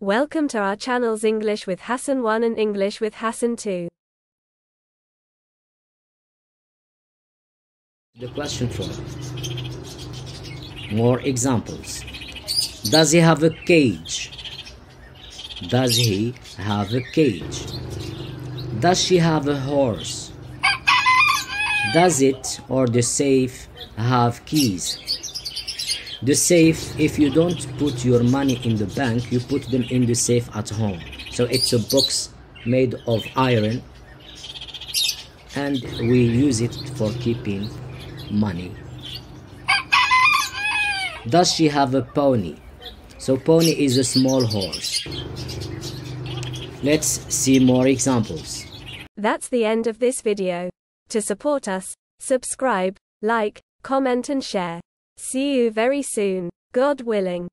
Welcome to our channels English with Hassane 1 and English with Hassane 2. The question form. More examples. Does he have a cage? Does he have a cage? Does she have a horse? Does it or the safe have keys? The safe, if you don't put your money in the bank, you put them in the safe at home. So it's a box made of iron and we use it for keeping money. Does she have a pony? So pony is a small horse. Let's see more examples. That's the end of this video. To support us, subscribe, like, comment and share. See you very soon, God willing.